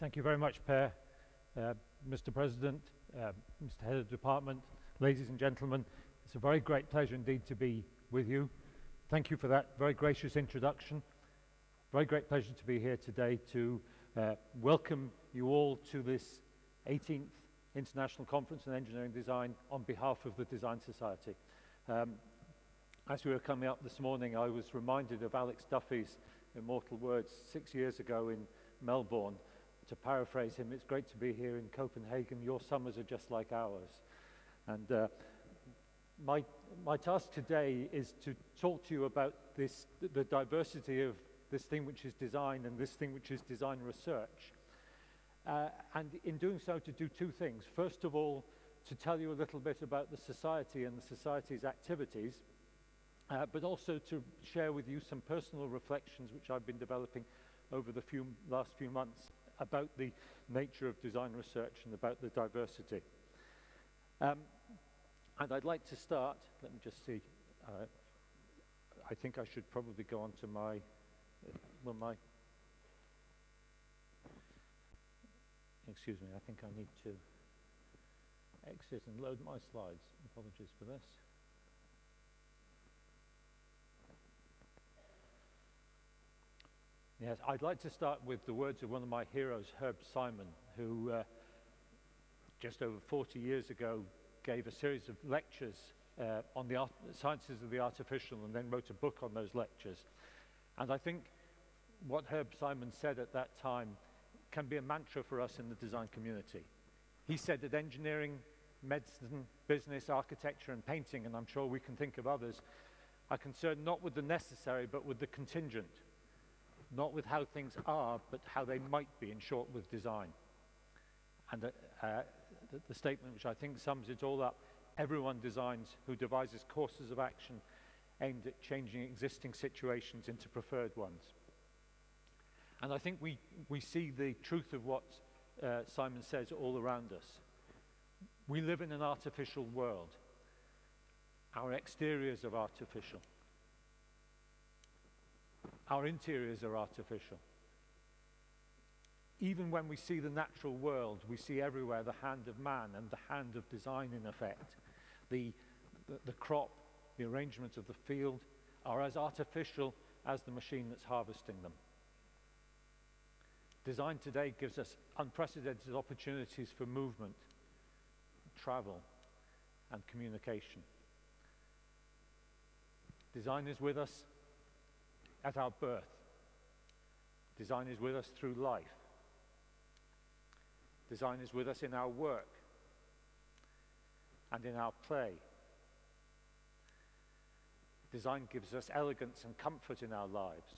Thank you very much, Per. Uh, Mr. President, uh, Mr. Head of Department, ladies and gentlemen, it's a very great pleasure indeed to be with you. Thank you for that very gracious introduction. Very great pleasure to be here today to uh, welcome you all to this 18th International Conference on Engineering Design on behalf of the Design Society. Um, as we were coming up this morning, I was reminded of Alex Duffy's immortal words six years ago in Melbourne. To paraphrase him, it's great to be here in Copenhagen. Your summers are just like ours. And uh, my, my task today is to talk to you about this, the diversity of this thing which is design and this thing which is design research. Uh, and in doing so, to do two things. First of all, to tell you a little bit about the society and the society's activities, uh, but also to share with you some personal reflections which I've been developing over the few, last few months about the nature of design research and about the diversity. Um, and I'd like to start, let me just see, uh, I think I should probably go on to my, uh, well, my, excuse me, I think I need to exit and load my slides. Apologies for this. Yes, I'd like to start with the words of one of my heroes, Herb Simon, who uh, just over 40 years ago gave a series of lectures uh, on the sciences of the artificial and then wrote a book on those lectures. And I think what Herb Simon said at that time can be a mantra for us in the design community. He said that engineering, medicine, business, architecture, and painting, and I'm sure we can think of others, are concerned not with the necessary but with the contingent not with how things are, but how they might be, in short, with design. And uh, uh, the, the statement which I think sums it all up, everyone designs who devises courses of action aimed at changing existing situations into preferred ones. And I think we, we see the truth of what uh, Simon says all around us. We live in an artificial world. Our exteriors are artificial. Our interiors are artificial. Even when we see the natural world, we see everywhere the hand of man and the hand of design in effect. The, the, the crop, the arrangement of the field are as artificial as the machine that's harvesting them. Design today gives us unprecedented opportunities for movement, travel, and communication. Design is with us at our birth. Design is with us through life. Design is with us in our work and in our play. Design gives us elegance and comfort in our lives.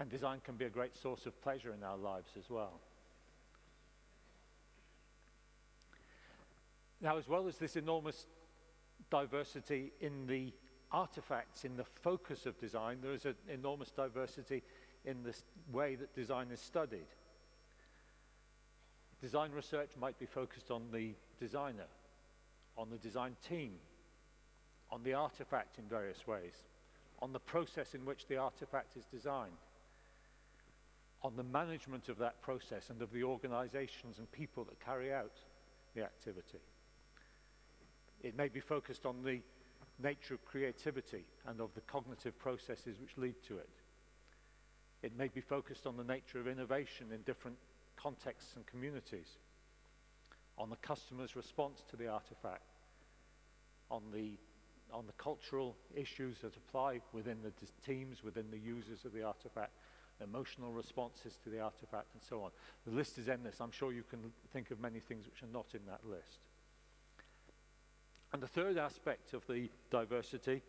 And design can be a great source of pleasure in our lives as well. Now, as well as this enormous diversity in the artifacts in the focus of design, there is an enormous diversity in the way that design is studied. Design research might be focused on the designer, on the design team, on the artifact in various ways, on the process in which the artifact is designed, on the management of that process and of the organizations and people that carry out the activity. It may be focused on the nature of creativity and of the cognitive processes which lead to it. It may be focused on the nature of innovation in different contexts and communities, on the customer's response to the artifact, on the, on the cultural issues that apply within the teams, within the users of the artifact, emotional responses to the artifact, and so on. The list is endless. I'm sure you can think of many things which are not in that list. And the third aspect of the diversity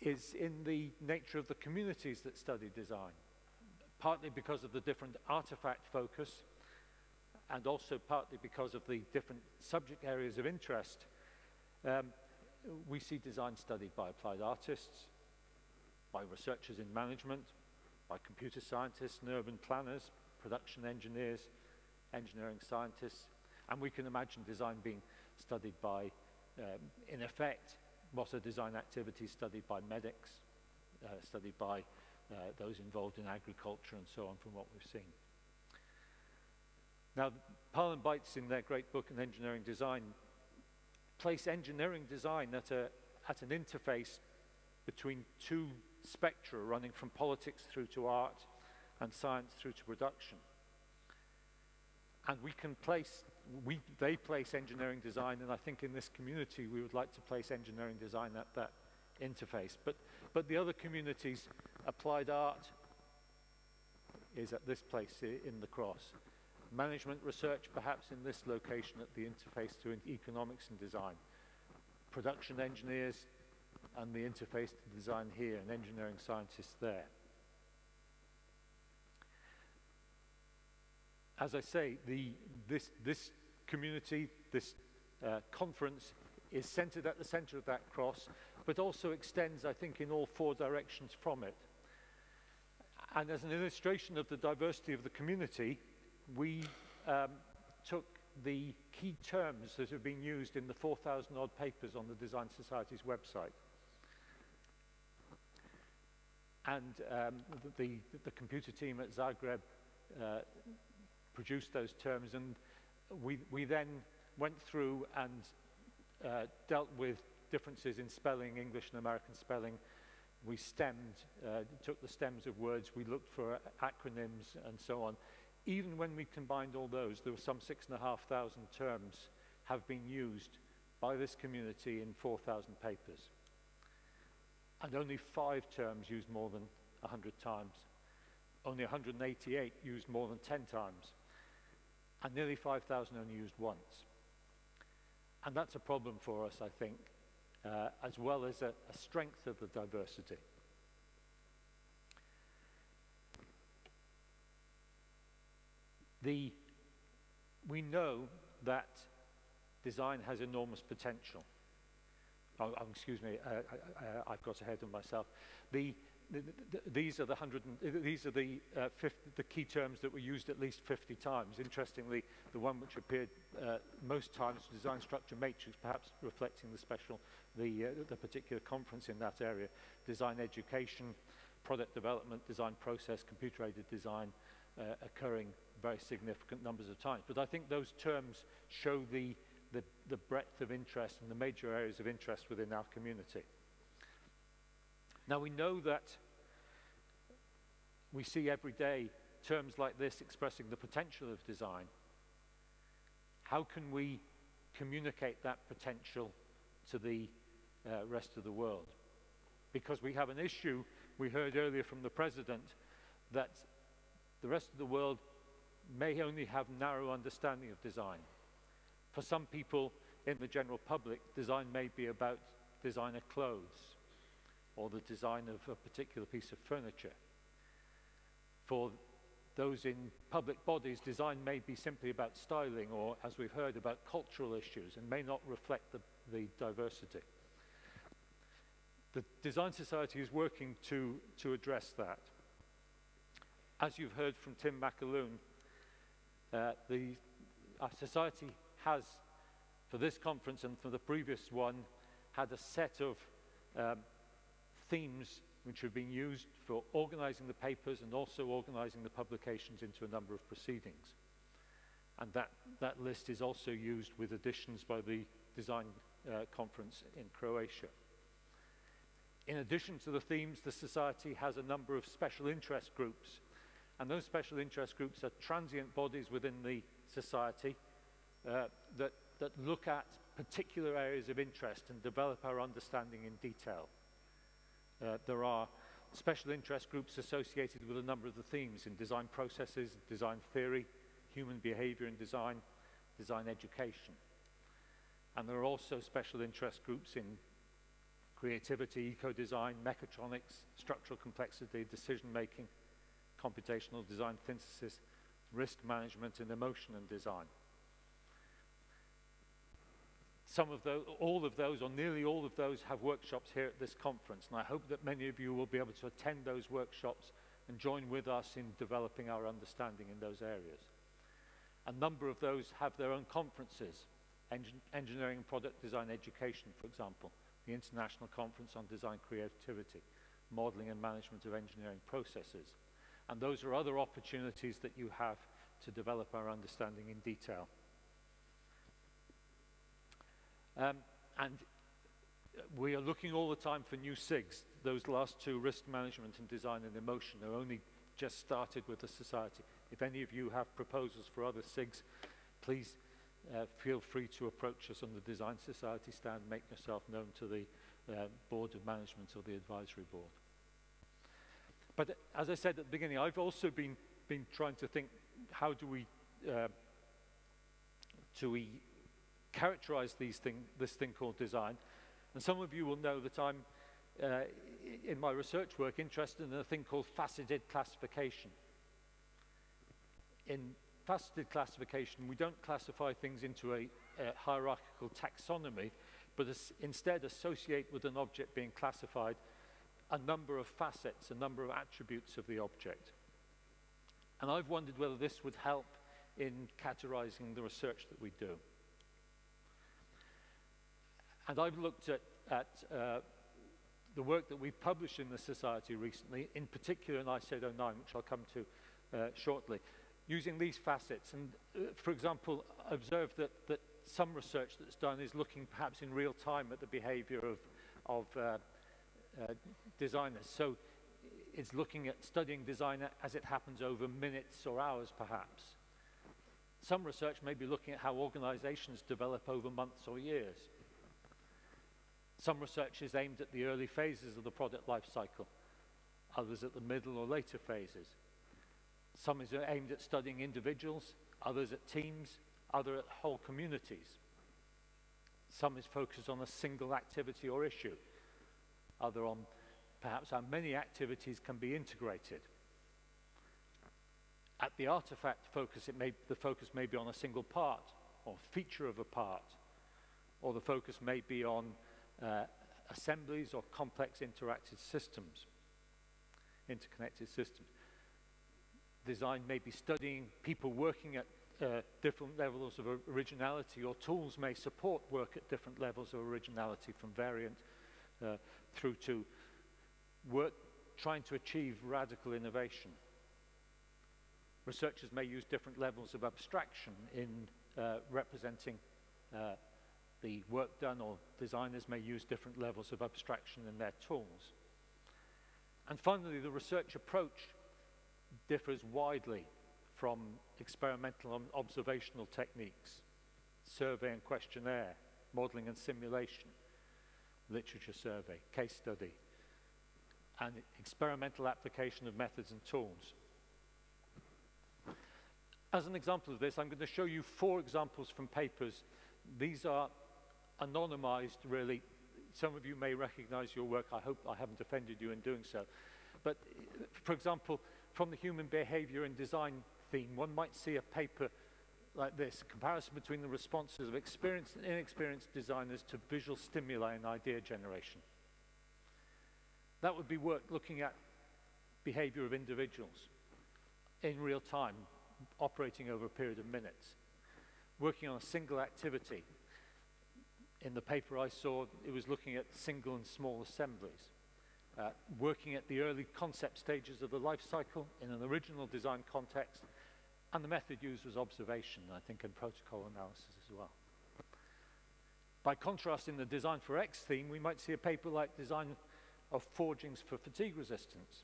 is in the nature of the communities that study design, partly because of the different artifact focus and also partly because of the different subject areas of interest. Um, we see design studied by applied artists, by researchers in management, by computer scientists and urban planners, production engineers, engineering scientists, and we can imagine design being studied by um, in effect, was a design activities studied by medics, uh, studied by uh, those involved in agriculture and so on from what we've seen. Now, Pahl and Beitz in their great book on engineering design place engineering design at, a, at an interface between two spectra running from politics through to art and science through to production. And we can place, we, they place engineering design, and I think in this community we would like to place engineering design at that interface. But, but the other communities, applied art is at this place in the cross. Management research, perhaps in this location at the interface to economics and design. Production engineers and the interface to design here, and engineering scientists there. As I say, the, this, this community, this uh, conference is centered at the center of that cross, but also extends, I think, in all four directions from it. And as an illustration of the diversity of the community, we um, took the key terms that have been used in the 4,000 odd papers on the Design Society's website. And um, the, the computer team at Zagreb uh, produced those terms and we, we then went through and uh, dealt with differences in spelling, English and American spelling. We stemmed, uh, took the stems of words, we looked for acronyms and so on. Even when we combined all those, there were some six and a half thousand terms have been used by this community in 4,000 papers. And only five terms used more than 100 times. Only 188 used more than 10 times. And nearly 5,000 only used once. And that's a problem for us, I think, uh, as well as a, a strength of the diversity. The, we know that design has enormous potential. Oh, oh excuse me, uh, I, have got ahead of myself. The, the, the, these are the. And, these are the uh, 50, the key terms that were used at least 50 times. Interestingly, the one which appeared uh, most times, design structure matrix, perhaps reflecting the special, the uh, the particular conference in that area. Design education, product development, design process, computer-aided design, uh, occurring very significant numbers of times. But I think those terms show the, the, the breadth of interest and the major areas of interest within our community. Now we know that we see every day terms like this expressing the potential of design. How can we communicate that potential to the uh, rest of the world? Because we have an issue, we heard earlier from the President, that the rest of the world may only have narrow understanding of design. For some people in the general public, design may be about designer clothes or the design of a particular piece of furniture. For those in public bodies, design may be simply about styling or, as we've heard, about cultural issues and may not reflect the, the diversity. The Design Society is working to, to address that. As you've heard from Tim McAloone, uh, the our society has, for this conference and for the previous one, had a set of um, themes which have been used for organizing the papers and also organizing the publications into a number of proceedings. And that, that list is also used with additions by the design uh, conference in Croatia. In addition to the themes, the Society has a number of special interest groups and those special interest groups are transient bodies within the society uh, that, that look at particular areas of interest and develop our understanding in detail. Uh, there are special interest groups associated with a number of the themes in design processes, design theory, human behavior in design, design education. And there are also special interest groups in creativity, eco-design, mechatronics, structural complexity, decision-making, computational design synthesis, risk management, and emotion and design. Some of those, all of those, or nearly all of those, have workshops here at this conference, and I hope that many of you will be able to attend those workshops and join with us in developing our understanding in those areas. A number of those have their own conferences, Engin engineering and product design education, for example, the International Conference on Design Creativity, modeling and management of engineering processes. And those are other opportunities that you have to develop our understanding in detail. Um, and we are looking all the time for new SIGs. Those last two, risk management and design and emotion, are only just started with the society. If any of you have proposals for other SIGs, please uh, feel free to approach us on the Design Society stand, make yourself known to the uh, Board of Management or the Advisory Board. But uh, as I said at the beginning, I've also been, been trying to think, how do we, uh, do we characterize these thing, this thing called design? And some of you will know that I'm, uh, in my research work, interested in a thing called faceted classification. In faceted classification, we don't classify things into a, a hierarchical taxonomy, but as instead associate with an object being classified a number of facets, a number of attributes of the object. And I've wondered whether this would help in categorizing the research that we do. And I've looked at, at uh, the work that we've published in the Society recently, in particular in ICED 09, which I'll come to uh, shortly using these facets. And, uh, for example, observe that, that some research that's done is looking perhaps in real time at the behavior of, of uh, uh, designers. So it's looking at studying designer as it happens over minutes or hours, perhaps. Some research may be looking at how organizations develop over months or years. Some research is aimed at the early phases of the product life cycle, others at the middle or later phases. Some is aimed at studying individuals, others at teams, other at whole communities. Some is focused on a single activity or issue, other on perhaps how many activities can be integrated. At the artifact focus, it may, the focus may be on a single part or feature of a part, or the focus may be on uh, assemblies or complex interactive systems, interconnected systems design may be studying people working at uh, different levels of originality or tools may support work at different levels of originality from variant uh, through to work trying to achieve radical innovation. Researchers may use different levels of abstraction in uh, representing uh, the work done or designers may use different levels of abstraction in their tools. And finally, the research approach differs widely from experimental and observational techniques, survey and questionnaire, modeling and simulation, literature survey, case study, and experimental application of methods and tools. As an example of this, I'm going to show you four examples from papers. These are anonymized, really. Some of you may recognize your work. I hope I haven't offended you in doing so. But, for example, from the human behavior and design theme, one might see a paper like this, comparison between the responses of experienced and inexperienced designers to visual stimuli and idea generation. That would be work looking at behavior of individuals in real time, operating over a period of minutes, working on a single activity. In the paper I saw, it was looking at single and small assemblies uh, working at the early concept stages of the life cycle in an original design context, and the method used was observation, I think, and protocol analysis as well. By contrast, in the Design for X theme, we might see a paper like Design of Forgings for Fatigue Resistance.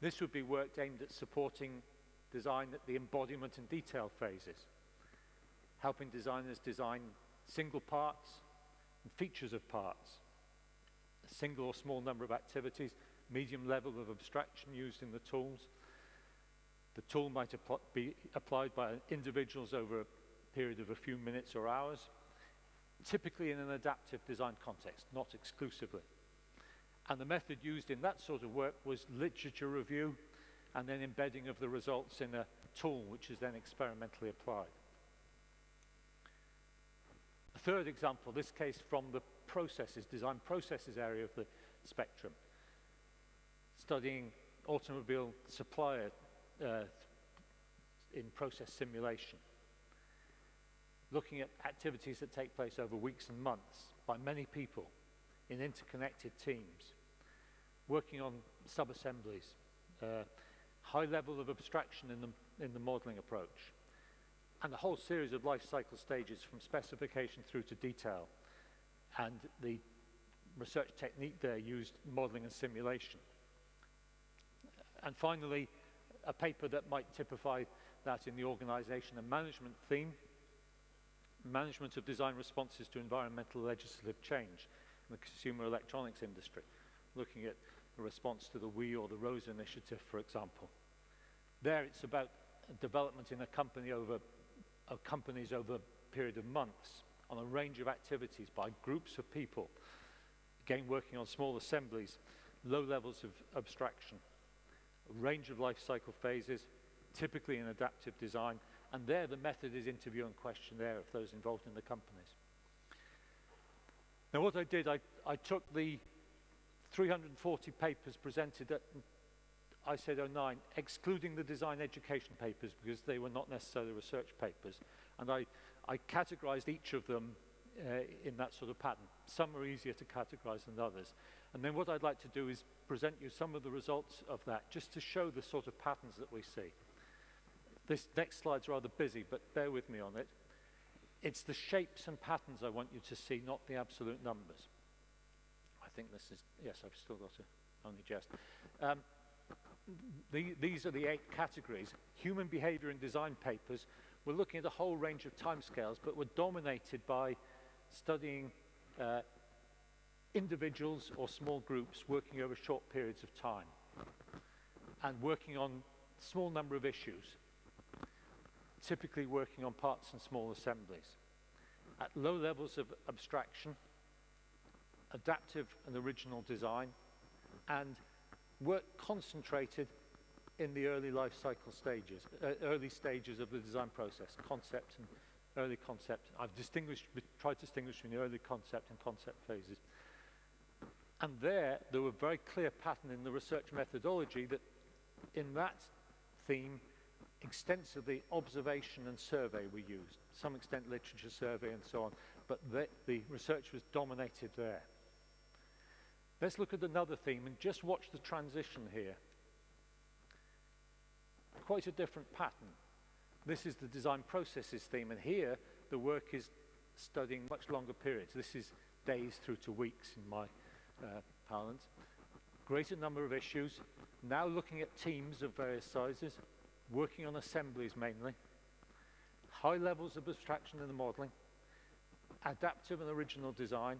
This would be work aimed at supporting design at the embodiment and detail phases, helping designers design single parts and features of parts, a single or small number of activities, medium level of abstraction used in the tools. The tool might be applied by individuals over a period of a few minutes or hours, typically in an adaptive design context, not exclusively. And the method used in that sort of work was literature review and then embedding of the results in a tool which is then experimentally applied. Third example, this case from the processes, design processes area of the spectrum. Studying automobile supplier uh, in process simulation. Looking at activities that take place over weeks and months by many people in interconnected teams. working on sub-assemblies, uh, high level of abstraction in the, in the modeling approach, and a whole series of life cycle stages from specification through to detail. And the research technique there used modeling and simulation. And finally, a paper that might typify that in the organization and management theme, management of design responses to environmental legislative change in the consumer electronics industry, looking at the response to the WEEE or the RoHS initiative, for example. There it's about development in a company over of companies over a period of months on a range of activities by groups of people, again working on small assemblies, low levels of abstraction, a range of life cycle phases, typically in adaptive design, and there the method is interview and questionnaire of those involved in the companies. Now what I did, I, I took the 340 papers presented at ICED 09, excluding the design education papers because they were not necessarily research papers. And I, I categorized each of them uh, in that sort of pattern. Some are easier to categorize than others. And then what I'd like to do is present you some of the results of that, just to show the sort of patterns that we see. This next slide's rather busy, but bear with me on it. It's the shapes and patterns I want you to see, not the absolute numbers. I think this is, yes, I've still got to only jest. Um, the, these are the eight categories. Human behavior in design papers, we're looking at a whole range of timescales, but we're dominated by studying uh, individuals or small groups working over short periods of time and working on small number of issues, typically working on parts and small assemblies. At low levels of abstraction, adaptive and original design, and work concentrated in the early life cycle stages, uh, early stages of the design process, concept and early concept. I've distinguished, tried to distinguish between the early concept and concept phases. And there, there were very clear pattern in the research methodology that in that theme, extensively observation and survey were used, some extent literature survey and so on, but the, the research was dominated there. Let's look at another theme and just watch the transition here. Quite a different pattern. This is the design processes theme, and here the work is studying much longer periods. This is days through to weeks in my uh, parlance. Greater number of issues, now looking at teams of various sizes, working on assemblies mainly, high levels of abstraction in the modeling, adaptive and original design,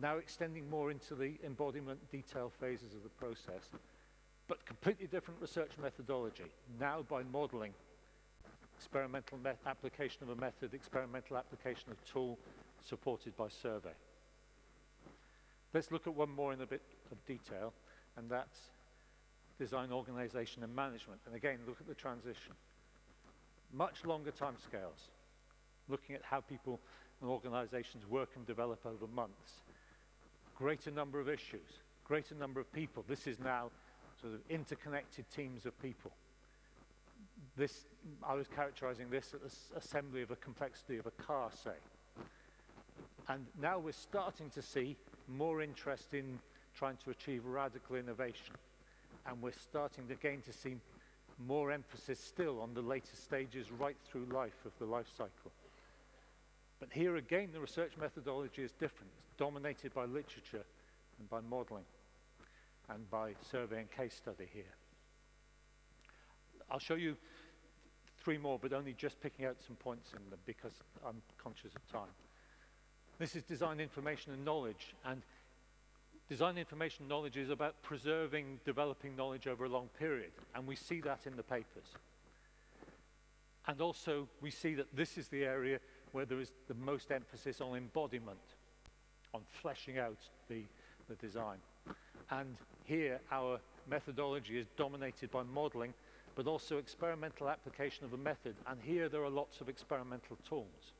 now extending more into the embodiment detail phases of the process, but completely different research methodology, now by modeling, experimental application of a method, experimental application of tool, supported by survey. Let's look at one more in a bit of detail, and that's design, organization, and management. And again, look at the transition. Much longer timescales, looking at how people and organizations work and develop over months greater number of issues, greater number of people. This is now sort of interconnected teams of people. This, I was characterizing this as assembly of a complexity of a car, say. And now we're starting to see more interest in trying to achieve radical innovation. And we're starting again to see more emphasis still on the later stages right through life of the life cycle. But here again, the research methodology is different. Dominated by literature and by modeling and by survey and case study here. I'll show you three more, but only just picking out some points in them because I'm conscious of time. This is design information and knowledge, and design information knowledge is about preserving, developing knowledge over a long period, and we see that in the papers. And also, we see that this is the area where there is the most emphasis on embodiment, on fleshing out the, the design. And here our methodology is dominated by modeling, but also experimental application of a method. And here there are lots of experimental tools,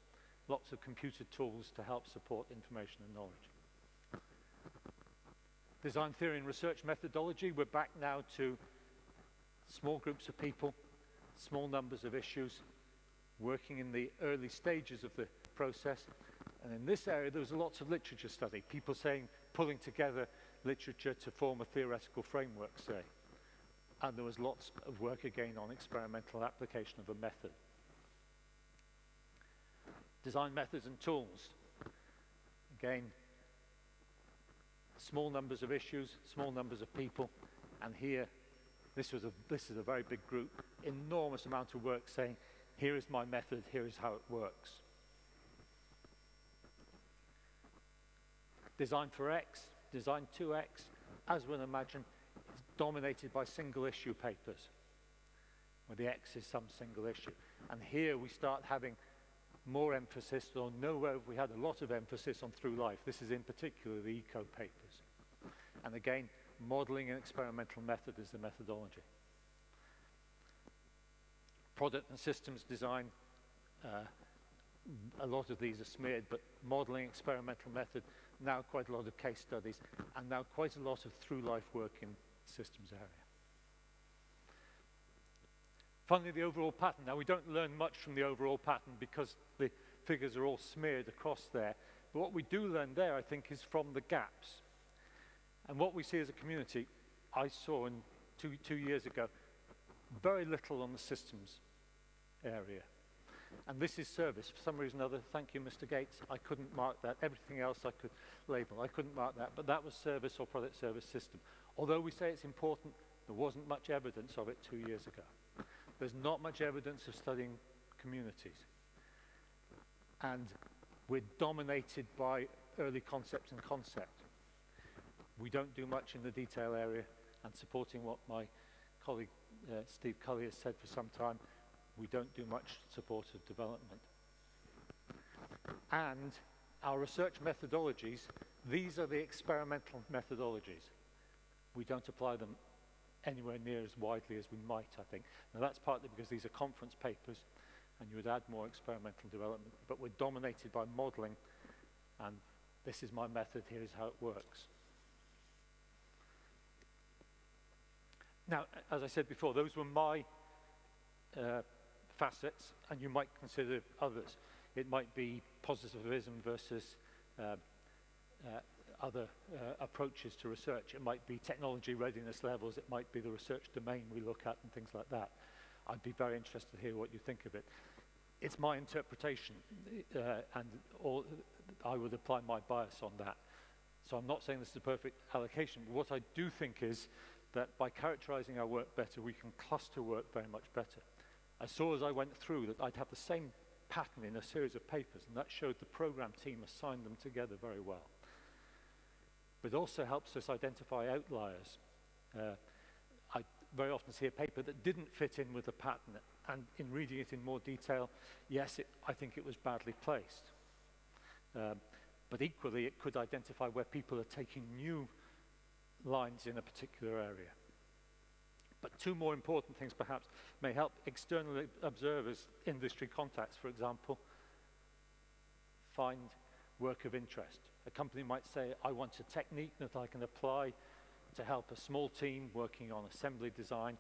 lots of computer tools to help support information and knowledge. Design theory and research methodology, we're back now to small groups of people, small numbers of issues, working in the early stages of the process. And in this area, there was lots of literature study, people saying, pulling together literature to form a theoretical framework, say. And there was lots of work again on experimental application of a method. Design methods and tools. Again, small numbers of issues, small numbers of people, and here, this, was a, this is a very big group, enormous amount of work saying, here is my method, here is how it works. Design for X, Design 2X, as one imagine, is dominated by single issue papers, where the X is some single issue. And here we start having more emphasis, or nowhere we had a lot of emphasis on through life. This is in particular the eco papers. And again, modeling and experimental method is the methodology. Product and systems design, uh, a lot of these are smeared, but modeling, experimental method, now quite a lot of case studies, and now quite a lot of through-life work in systems area. Finally, the overall pattern. Now, we don't learn much from the overall pattern because the figures are all smeared across there. But what we do learn there, I think, is from the gaps. And what we see as a community, I saw in two, two years ago, very little on the systems area. And this is service. For some reason or other, thank you, Mr. Gates, I couldn't mark that. Everything else I could label. I couldn't mark that. But that was service or product service system. Although we say it's important, there wasn't much evidence of it two years ago. There's not much evidence of studying communities. And we're dominated by early concept and concept. We don't do much in the detail area and supporting what my colleague uh, Steve Culley has said for some time, we don't do much support of development. And our research methodologies, these are the experimental methodologies. We don't apply them anywhere near as widely as we might, I think. Now that's partly because these are conference papers and you would add more experimental development, but we're dominated by modeling and this is my method, here is how it works. Now, as I said before, those were my uh, facets, and you might consider others. It might be positivism versus uh, uh, other uh, approaches to research. It might be technology readiness levels, it might be the research domain we look at and things like that. I'd be very interested to hear what you think of it. It's my interpretation, uh, and all, I would apply my bias on that. So I'm not saying this is a perfect allocation, but what I do think is that by characterizing our work better, we can cluster work very much better. I saw as I went through that I'd have the same pattern in a series of papers, and that showed the program team assigned them together very well. But it also helps us identify outliers. Uh, I very often see a paper that didn't fit in with the pattern, and in reading it in more detail, yes, it, I think it was badly placed. Um, but equally, it could identify where people are taking new lines in a particular area. But two more important things perhaps may help external observers, industry contacts, for example, find work of interest. A company might say, I want a technique that I can apply to help a small team working on assembly design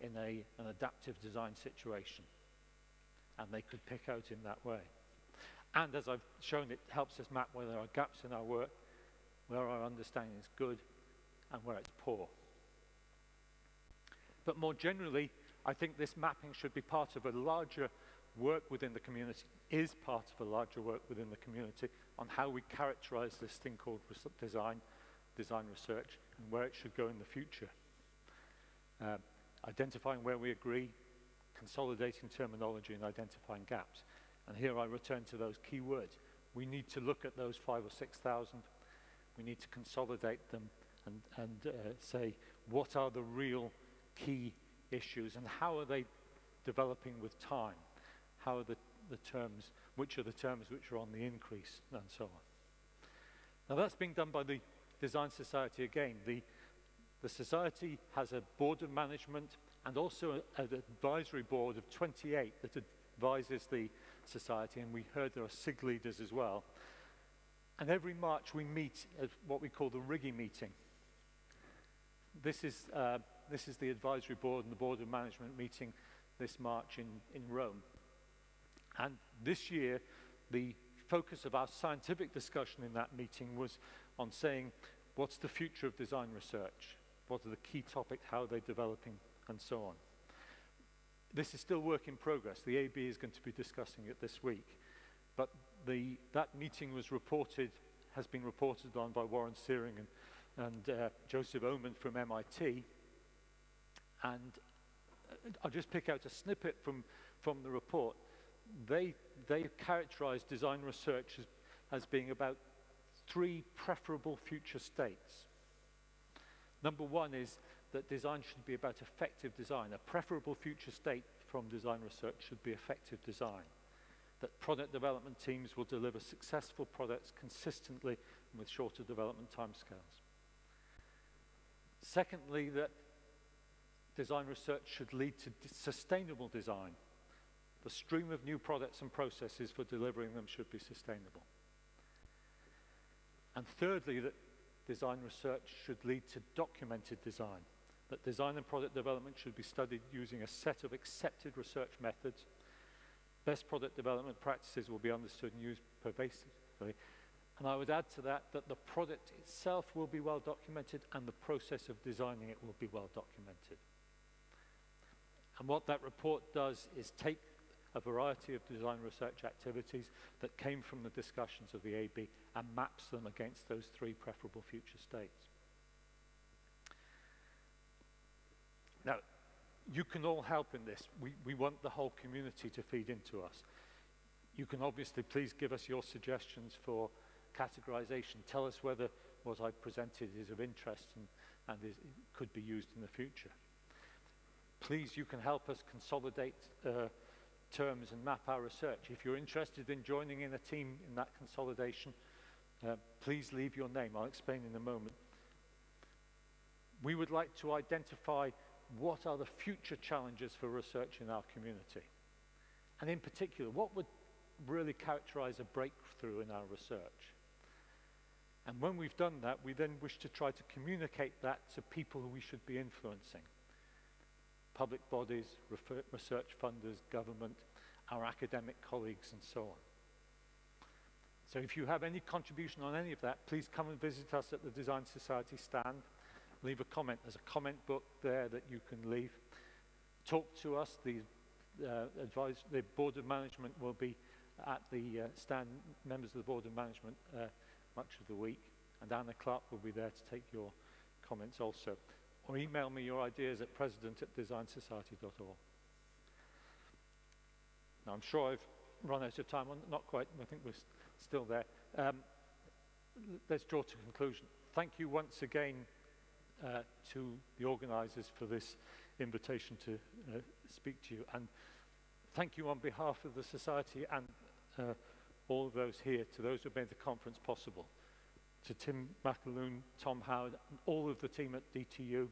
in a, an adaptive design situation. And they could pick out in that way. And as I've shown, it helps us map where there are gaps in our work, where our understanding is good, and where it's poor. But more generally, I think this mapping should be part of a larger work within the community, is part of a larger work within the community on how we characterize this thing called design, design research, and where it should go in the future. Uh, identifying where we agree, consolidating terminology and identifying gaps. And here I return to those key words. We need to look at those five or 6,000. We need to consolidate them and, and uh, say, what are the real key issues and how are they developing with time? How are the, the terms, which are the terms which are on the increase and so on. Now that's being done by the Design Society again. The, the Society has a board of management and also an advisory board of 28 that advises the Society and we heard there are SIG leaders as well. And every March we meet at what we call the RIGI meeting. This is uh, this is the advisory board and the board of management meeting this March in, in Rome. And this year, the focus of our scientific discussion in that meeting was on saying What's the future of design research? What are the key topics? How are they developing? And so on. This is still work in progress. The AB is going to be discussing it this week. But the, that meeting was reported, has been reported on by Warren Seering and, and uh, Josef Oehmen from MIT. And uh, I'll just pick out a snippet from, from the report. They, they characterized design research as, as being about three preferable future states. Number one is that design should be about effective design. A preferable future state from design research should be effective design. That product development teams will deliver successful products consistently and with shorter development timescales. Secondly, that design research should lead to sustainable design. The stream of new products and processes for delivering them should be sustainable. And thirdly, that design research should lead to documented design that design and product development should be studied using a set of accepted research methods. Best product development practices will be understood and used pervasively. And I would add to that that the product itself will be well documented and the process of designing it will be well documented. And what that report does is take a variety of design research activities that came from the discussions of the AB and maps them against those three preferable future states. Now, you can all help in this. We, we want the whole community to feed into us. You can obviously please give us your suggestions for categorization. Tell us whether what I presented is of interest and, and is, could be used in the future. Please, you can help us consolidate uh, terms and map our research. If you're interested in joining in a team in that consolidation, uh, please leave your name. I'll explain in a moment. We would like to identify what are the future challenges for research in our community? And in particular, what would really characterize a breakthrough in our research? And when we've done that, we then wish to try to communicate that to people who we should be influencing. Public bodies, research funders, government, our academic colleagues, and so on. So if you have any contribution on any of that, please come and visit us at the Design Society stand leave a comment. There's a comment book there that you can leave. Talk to us. The, uh, advise, the Board of Management will be at the uh, stand, members of the Board of Management, uh, much of the week. And Anna Clark will be there to take your comments also. Or email me your ideas at president at designsociety.org. Now, I'm sure I've run out of time. Not quite. I think we're still there. Um, let's draw to conclusion. Thank you once again uh, to the organisers for this invitation to uh, speak to you. And thank you on behalf of the Society and uh, all of those here, to those who have made the conference possible, to Tim McAloone, Tom Howard, and all of the team at DTU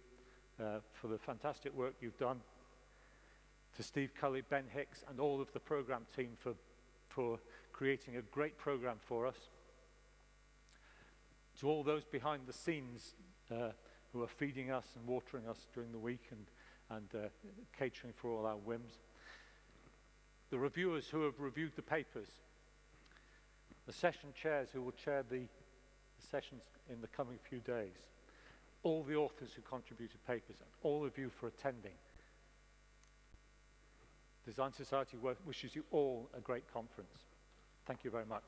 uh, for the fantastic work you've done, to Steve Culley, Ben Hicks, and all of the program team for, for creating a great program for us, to all those behind the scenes uh, who are feeding us and watering us during the week and, and uh, catering for all our whims. The reviewers who have reviewed the papers. The session chairs who will chair the, the sessions in the coming few days. All the authors who contributed papers, and all of you for attending. Design Society wishes you all a great conference. Thank you very much.